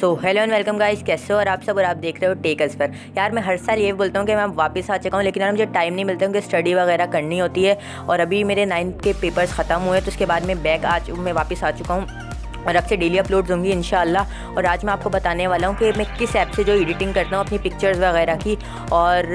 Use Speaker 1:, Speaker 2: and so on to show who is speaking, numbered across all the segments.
Speaker 1: So hello and welcome guys कैसे हो और आप सब और आप देख रहे हो टेकस पर। यार, मैं हर साल ये बोलता हूँ कि मैं वापस आ चुका हूँ, लेकिन यार, मुझे टाइम नहीं मिलता क्योंकि स्टडी वगैरह करनी होती है। और अभी मेरे नाइन्थ के पेपर्स ख़त्म हुए तो उसके बाद मैं बैक आ मैं वापस आ चुका हूँ। और अब से डेली अपलोड्स होंगी इन और आज मैं आपको बताने वाला हूँ कि मैं किस ऐप से जो एडिटिंग करता हूँ, अपनी पिक्चर्स वगैरह की। और,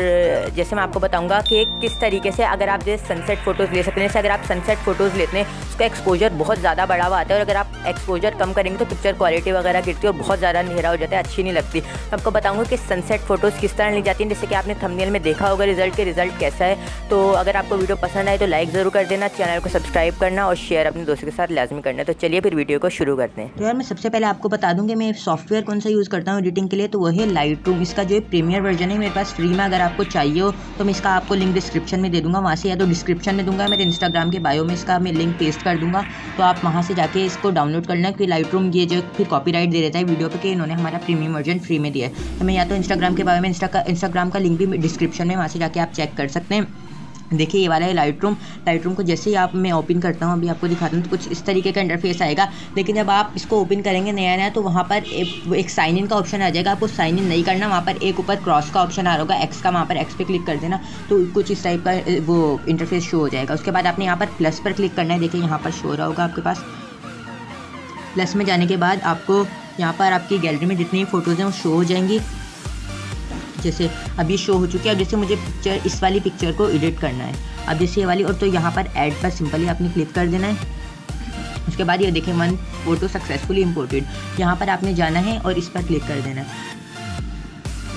Speaker 1: जैसे मैं आपको बताऊँगा कि किस तरीके से अगर आप जैसे सनसेट फ़ोटोज़ ले सकते हैं, जैसे अगर आप सनसेट फ़ोटोज़ लेते हैं, उसका एक्सपोजर बहुत ज़्यादा बड़ा हुआ आता है। और अगर आप एक्सपोजर कम करेंगे तो पिक्चर क्वालिटी वगैरह गिरती है और बहुत ज़्यादा अंधेरा हो जाता है, अच्छी नहीं लगती। मैं आपको बताऊँगा कि सनसेट फ़ोटोज़ किस तरह ली जाती हैं, जैसे कि आपने थंबनेल में देखा होगा रिज़ल्ट के रिज़ल्ट कैसा है। तो अगर आपको वीडियो पसंद आए तो लाइक ज़रूर कर देना, चैनल को सब्सक्राइब करना और शेयर अपने दोस्तों के साथ लाजमी करना। तो चलिए फिर वीडियो को शुरू करते हैं।
Speaker 2: तो यार, मैं सबसे पहले आपको बता दूँ कि मैं सॉफ्टवेयर कौन सा यूज़ करता हूँ एडिटिंग के लिए तो वह है लाइट रूम इसका जो प्रीमियर वर्जन है, मेरे पास फ्री में अगर आपको चाहिए हो तो मैं इसका आपको लिंक डिस्क्रिप्शन में दे दूँगा। वहाँ से या तो डिस्क्रिप्शन में दूँगा, मेरे इंस्टाग्राम के बायो में इसका मैं लिंक पेस्ट कर दूँगा। तो आप वहाँ से जाके इसको डाउनलोड करना क्योंकि लाइट रूम ये जो फिर कॉपी दे देता है वीडियो पर कि इन्होंने हमारा प्रीमियम वर्जन फ्री में दिया है। तो मैं या तो इंस्टाग्राम के बारे में इंस्टाग्राम का लिंक भी डिस्क्रिप्शन में वहाँ से जाके आप चेक कर सकते हैं। देखिए ये वाला है लाइट रूम लाइट रूम को जैसे ही आप मैं ओपन करता हूँ अभी आपको दिखाता हूँ तो कुछ इस तरीके का इंटरफेस आएगा। लेकिन जब आप इसको ओपन करेंगे नया नया तो वहाँ पर एक, एक साइन इन का ऑप्शन आ जाएगा। आपको साइन इन नहीं करना वहाँ पर एक ऊपर क्रॉस का ऑप्शन आ रहा होगा। एक्स का वहाँ पर एक्स पे क्लिक कर देना तो कुछ इस टाइप का वो इंटरफेस शो हो जाएगा। उसके बाद आपने यहाँ पर प्लस पर क्लिक करना है। देखिए यहाँ पर शो रहा होगा आपके पास। प्लस में जाने के बाद आपको यहाँ पर आपकी गैलरी में जितनी फ़ोटोज़ हैं वो शो हो जाएँगी। जैसे अभी शो हो चुकी है, अब जैसे मुझे पिक्चर इस वाली पिक्चर को एडिट करना है। अब जैसे ये वाली, और तो यहाँ पर ऐड पर सिंपली आपने क्लिक कर देना है। उसके बाद ये देखें वन फ़ोटो सक्सेसफुली इम्पोर्टेड यहाँ पर आपने जाना है और इस पर क्लिक कर देना है।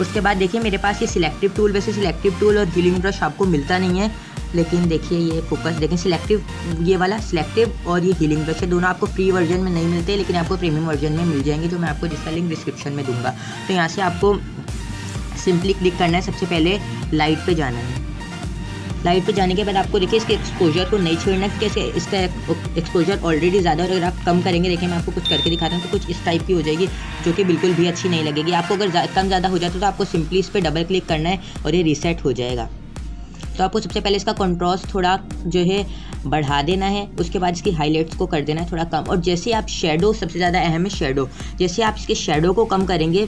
Speaker 2: उसके बाद देखिए, मेरे पास ये सिलेक्टिव टूल वैसे सिलेक्टिव टूल और हीलिंग ब्रश आपको मिलता नहीं है, लेकिन देखिए ये फोकस देखें सिलेक्टिव ये वाला सिलेक्टिव और ये हीलिंग ब्रश है, दोनों आपको फ्री वर्जन में नहीं मिलते, लेकिन आपको प्रीमियम वर्जन में मिल जाएँगे, जो मैं आपको जिसका लिंक डिस्क्रिप्शन में दूँगा। तो यहाँ से आपको सिंपली क्लिक करना है, सबसे पहले लाइट पे जाना है। लाइट पे जाने के बाद आपको देखिए इसके एक्सपोजर को नहीं छोड़ना कैसे इसका एक्सपोजर ऑलरेडी ज़्यादा और अगर आप कम करेंगे, देखिए मैं आपको कुछ करके दिखाता हूँ तो कुछ इस टाइप की हो जाएगी, जो कि बिल्कुल भी अच्छी नहीं लगेगी। आपको अगर कम ज़्यादा हो जाता तो आपको सिंपली इस पर डबल क्लिक करना है और ये रीसेट हो जाएगा। तो आपको सबसे पहले इसका कॉन्ट्रास्ट थोड़ा जो है बढ़ा देना है, उसके बाद इसकी हाईलाइट्स को कर देना है थोड़ा कम। और जैसे आप शेडो सबसे ज़्यादा अहम है शेडो जैसे आप इसके शेडो को कम करेंगे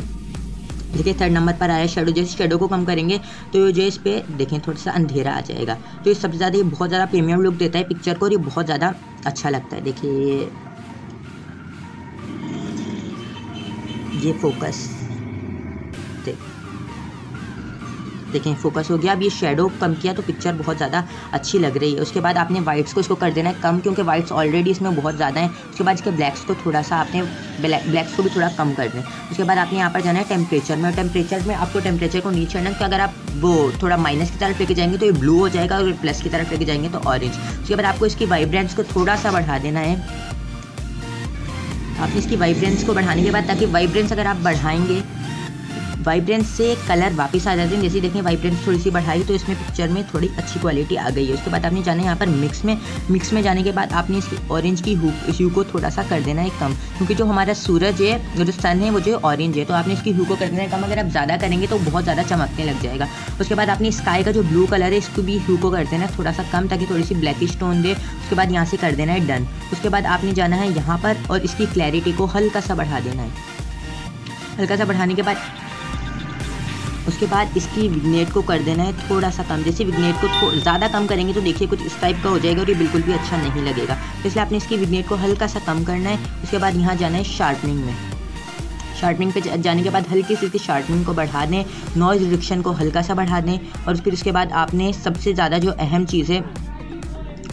Speaker 2: देखिए थर्ड नंबर पर आया शेडो जैसे शेडो को कम करेंगे तो जो इस पर देखें थोड़ा सा अंधेरा आ जाएगा। तो ये सबसे ज़्यादा, ये बहुत ज़्यादा प्रीमियम लुक देता है पिक्चर को और ये बहुत ज़्यादा अच्छा लगता है। देखिए, ये ये फोकस देख। देखें फोकस हो गया। अब ये शेडो कम किया तो पिक्चर बहुत ज़्यादा अच्छी लग रही है। उसके बाद आपने वाइट्स को इसको कर देना है कम, क्योंकि वाइट्स ऑलरेडी इसमें बहुत ज़्यादा हैं। उसके बाद इसके ब्लैक्स को थोड़ा सा आपने ब्लैक्स को भी थोड़ा कम कर दें उसके बाद आपने यहाँ पर जाना है टेम्परेचर में। टेम्परेचर में आपको टेम्परेचर को नीचे आना तो अगर आप वो थोड़ा माइनस की तरफ़ लेके जाएँगे तो ये ब्लू हो जाएगा और प्लस की तरफ़ लेके जाएँगे तो ऑरेंज उसके बाद आपको इसकी वाइब्रेंस को थोड़ा सा बढ़ा देना है। आपने इसकी वाइब्रेंस को बढ़ाने के बाद ताकि वाइब्रेंस अगर आप बढ़ाएँगे वाइब्रेंस से कलर वापस आ जाते हैं। जैसे देखें वाइब्रेंस थोड़ी सी बढ़ाई तो इसमें पिक्चर में थोड़ी अच्छी क्वालिटी आ गई है। उसके बाद आपने जाना यहाँ पर मिक्स में। मिक्स में जाने के बाद आपने इसकी ऑरेंज की हू इस हू को थोड़ा सा कर देना है कम। क्योंकि जो हमारा सूरज है, जो सन है, वो जो ऑरेंज है तो आपने इसकी हू को कर देना है कम। अगर आप ज़्यादा करेंगे तो बहुत ज़्यादा चमकने लग जाएगा। उसके बाद आपने स्काई का जो ब्लू कलर है, इसको भी हू को कर देना है थोड़ा सा कम, ताकि थोड़ी सी ब्लैक स्टोन दे। उसके बाद यहाँ से कर देना है डन उसके बाद आपने जाना है यहाँ पर और इसकी क्लैरिटी को हल्का सा बढ़ा देना है। हल्का सा बढ़ाने के बाद उसके बाद इसकी विग्नेट को कर देना है थोड़ा सा कम। जैसे विग्नेट को ज़्यादा कम करेंगे तो देखिए कुछ इस टाइप का हो जाएगा और ये बिल्कुल भी अच्छा नहीं लगेगा। तो इसलिए आपने इसकी विग्नेट को हल्का सा कम करना है। उसके बाद यहाँ जाना है शार्पनिंग में। शार्पनिंग पे जाने के बाद हल्की सी शार्पनिंग को बढ़ा दें। नॉइज़ रिडक्शन को हल्का सा बढ़ा दें। और फिर उसके बाद आपने सबसे ज़्यादा जो अहम चीज़ है,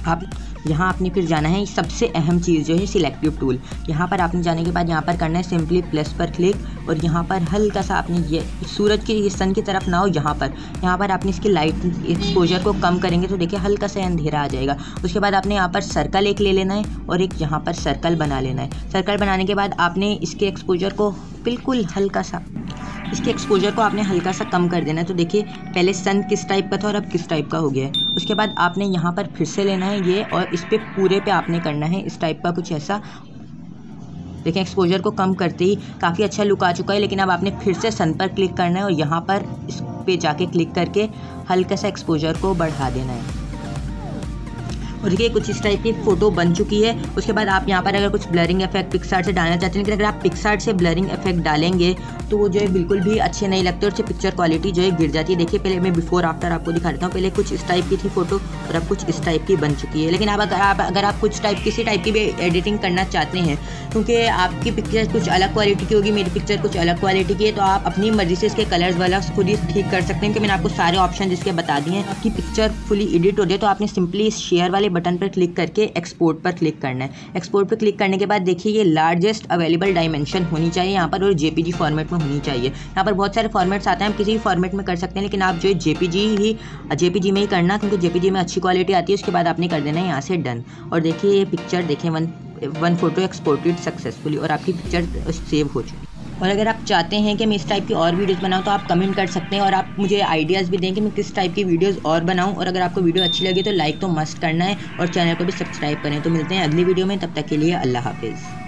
Speaker 2: आप यहाँ आपने फिर जाना है सबसे अहम चीज़ जो है सिलेक्टिव टूल यहाँ पर आपने जाने के बाद यहाँ पर करना है सिंपली प्लस पर क्लिक और यहाँ पर हल्का सा आपने ये सूरज की ये सन की तरफ़ ना हो यहाँ पर। यहाँ पर आपने इसकी लाइट एक्सपोजर को कम करेंगे तो देखिए हल्का सा अंधेरा आ जाएगा। उसके बाद आपने यहाँ पर सर्कल एक ले लेना है और एक यहाँ पर सर्कल बना लेना है। सर्कल बनाने के बाद आपने इसके एक्सपोजर को बिल्कुल हल्का सा इसके एक्सपोजर को आपने हल्का सा कम कर देना है। तो देखिए, पहले सन किस टाइप का था और अब किस टाइप का हो गया है। उसके बाद आपने यहाँ पर फिर से लेना है ये और इस पर पूरे पे आपने करना है। इस टाइप का कुछ ऐसा। देखें एक्सपोजर को कम करते ही काफ़ी अच्छा लुक आ चुका है, लेकिन अब आपने फिर से सन पर क्लिक करना है और यहाँ पर इस पर जाके क्लिक करके हल्का सा एक्सपोजर को बढ़ा देना है। और देखिए, कुछ इस टाइप की फ़ोटो बन चुकी है। उसके बाद आप यहाँ पर अगर कुछ ब्लरिंग इफ़ेक्ट पिक्सार्ट से डालना चाहते हैं, लेकिन अगर आप पिक्सार्ट से ब्लरिंग इफ़ेक्ट डालेंगे तो वो जो है बिल्कुल भी अच्छे नहीं लगते और उससे पिक्चर क्वालिटी जो है गिर जाती है। देखिए, पहले मैं बिफोर आफ्टर आपको दिखा देता हूँ। पहले कुछ इस टाइप की थी फ़ोटो और अब कुछ इस टाइप की बन चुकी है। लेकिन आप अगर आप अगर आप कुछ टाइप किसी टाइप की भी एडिटिंग करना चाहते हैं, क्योंकि आपकी पिक्चर कुछ अलग क्वालिटी की होगी, मेरी पिक्चर कुछ अलग क्वालिटी की है तो आप अपनी मर्ज़ी से इसके कलर्स वाला खुद ही ठीक कर सकते हैं। कि मैंने आपको सारे ऑप्शन जिसके बता दिए हैं। आपकी पिक्चर फुली एडिट हो जाए तो आपने सिंपली इस शेयर वाले बटन पर क्लिक करके एक्सपोर्ट पर क्लिक करना है। एक्सपोर्ट पर क्लिक करने के बाद देखिए, ये लार्जेस्ट अवेलेबल डायमेंशन होनी चाहिए यहाँ पर और जेपीजी फॉर्मेट में होनी चाहिए। यहाँ पर बहुत सारे फॉर्मेट्स आते हैं हम किसी भी फॉर्मेट में कर सकते हैं, लेकिन आप जो है जेपीजी ही जेपीजी में ही करना, क्योंकि जेपीजी में अच्छी क्वालिटी आती है, उसके बाद आपने कर देना है, यहाँ से डन और देखिए, ये पिक्चर देखें one one photo exported successfully और आपकी पिक्चर सेव हो चुकी और अगर आप चाहते हैं कि मैं इस टाइप की और वीडियोस बनाऊँ तो आप कमेंट कर सकते हैं और आप मुझे आइडियाज़ भी दें कि मैं किस टाइप की वीडियोस और बनाऊँ। और अगर आपको वीडियो अच्छी लगी तो लाइक तो मस्ट करना है और चैनल को भी सब्सक्राइब करें। तो मिलते हैं अगली वीडियो में, तब तक के लिए अल्लाह हाफिज़।